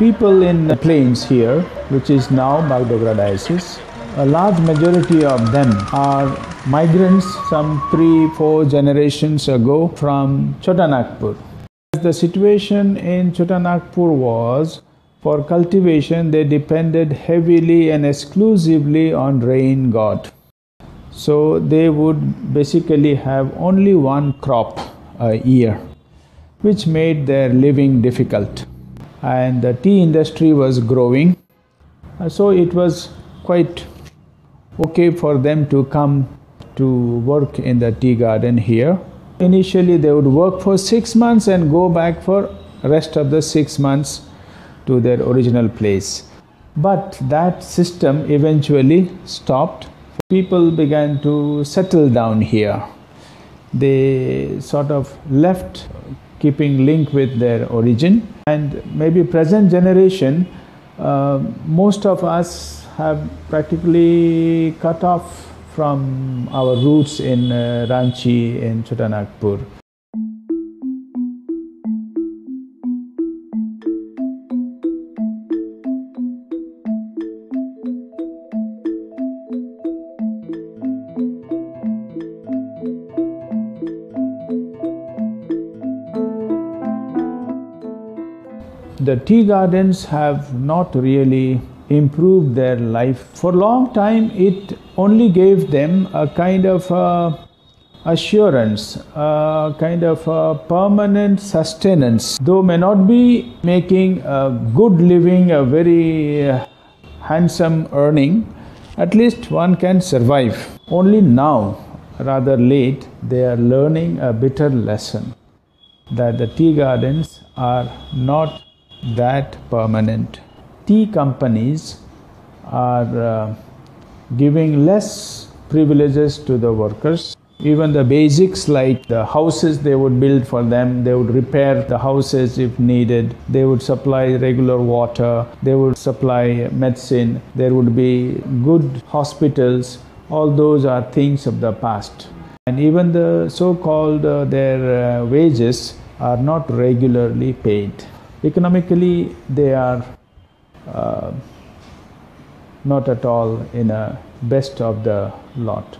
people in the plains here, which is now Bagdogra diocese, a large majority of them are migrants some three, four generations ago from Chotanagpur. The situation in Chotanagpur was for cultivation, they depended heavily and exclusively on rain god. So they would basically have only one crop a year, which made their living difficult. And the tea industry was growing, uh, so it was quite okay for them to come to work in the tea garden here. Initially, they would work for six months and go back for rest of the six months to their original place. But that system eventually stopped. People began to settle down here. They sort of left keeping link with their origin and maybe present generation uh, most of us have practically cut off from our roots in uh, Ranchi in Chotanagpur. The tea gardens have not really improved their life. For a long time, it only gave them a kind of uh, assurance, a kind of a permanent sustenance. Though may not be making a good living, a very uh, handsome earning, at least one can survive. Only now, rather late, they are learning a bitter lesson that the tea gardens are not that permanent. Tea companies are uh, giving less privileges to the workers. Even the basics like the houses they would build for them, they would repair the houses if needed, they would supply regular water, they would supply medicine, there would be good hospitals. All those are things of the past. And even the so called uh, their uh, wages are not regularly paid economically they are uh, not at all in a best of the lot.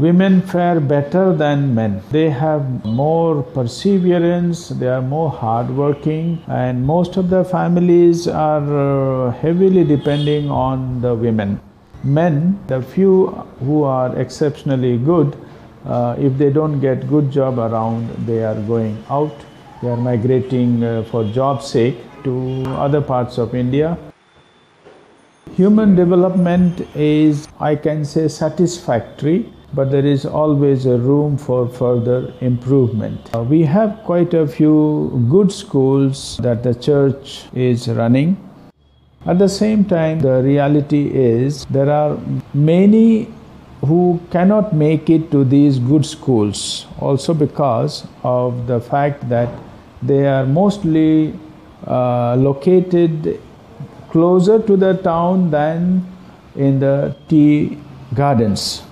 Women fare better than men. They have more perseverance, they are more hardworking, and most of the families are uh, heavily depending on the women. Men, the few who are exceptionally good, uh, if they don't get good job around, they are going out. They are migrating uh, for job sake to other parts of India. Human development is, I can say, satisfactory but there is always a room for further improvement. Uh, we have quite a few good schools that the church is running. At the same time, the reality is there are many who cannot make it to these good schools also because of the fact that they are mostly uh, located closer to the town than in the tea gardens.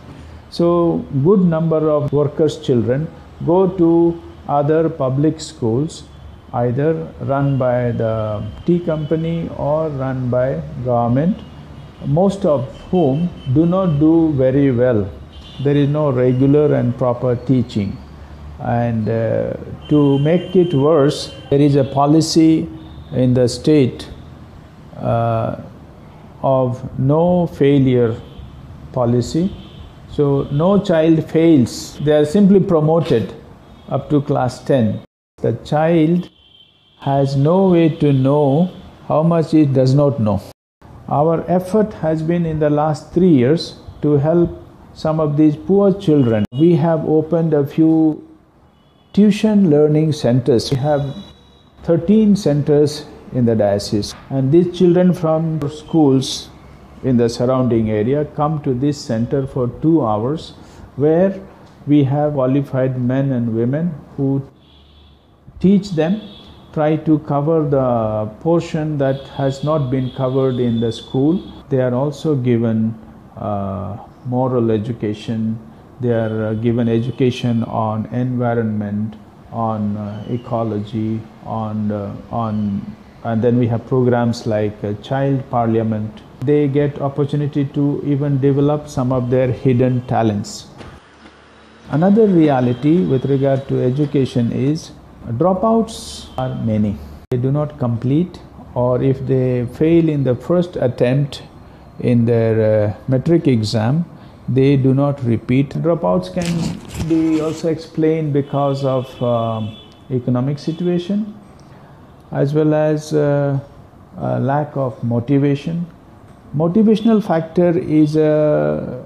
So, good number of workers' children go to other public schools, either run by the tea company or run by government, most of whom do not do very well. There is no regular and proper teaching. And uh, to make it worse, there is a policy in the state uh, of no failure policy so no child fails, they are simply promoted up to class 10. The child has no way to know how much it does not know. Our effort has been in the last three years to help some of these poor children. We have opened a few tuition learning centers. We have 13 centers in the diocese, and these children from schools in the surrounding area come to this center for two hours where we have qualified men and women who teach them try to cover the portion that has not been covered in the school. They are also given uh, moral education, they are uh, given education on environment, on uh, ecology, on, uh, on and then we have programs like uh, child parliament. They get opportunity to even develop some of their hidden talents. Another reality with regard to education is dropouts are many. They do not complete or if they fail in the first attempt in their uh, matric exam they do not repeat. Dropouts can be also explained because of um, economic situation as well as uh, lack of motivation. Motivational factor is a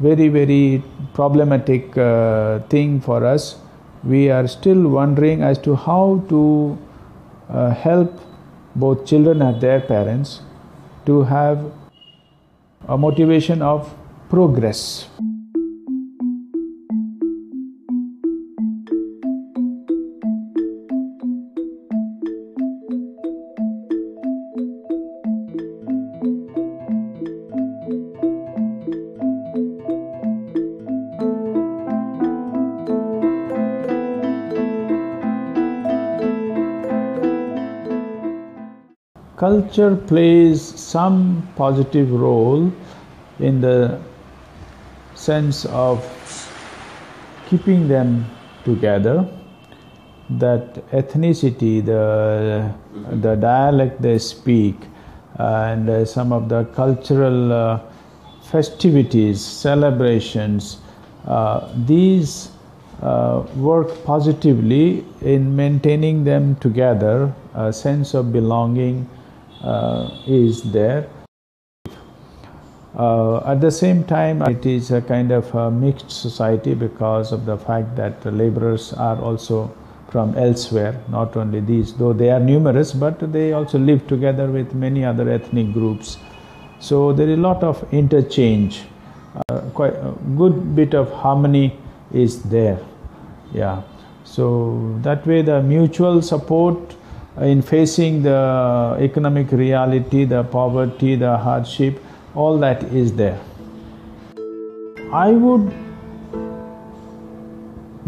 very, very problematic uh, thing for us. We are still wondering as to how to uh, help both children and their parents to have a motivation of progress. Culture plays some positive role in the sense of keeping them together that ethnicity the the dialect they speak and uh, some of the cultural uh, festivities celebrations uh, these uh, work positively in maintaining them together a sense of belonging is there. Uh, at the same time, it is a kind of a mixed society because of the fact that the laborers are also from elsewhere, not only these, though they are numerous, but they also live together with many other ethnic groups. So there is a lot of interchange, uh, quite a good bit of harmony is there. Yeah. So that way the mutual support in facing the economic reality, the poverty, the hardship, all that is there. I would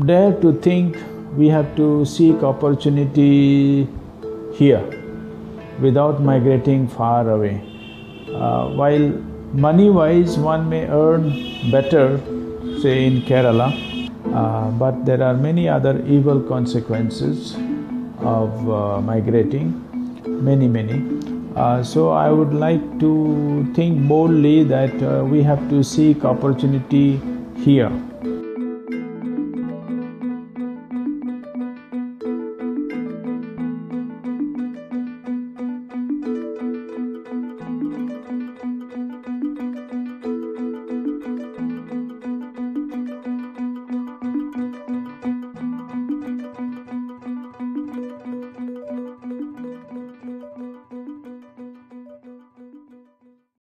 dare to think we have to seek opportunity here without migrating far away. Uh, while money wise one may earn better, say in Kerala, uh, but there are many other evil consequences of uh, migrating, many, many. Uh, so I would like to think boldly that uh, we have to seek opportunity here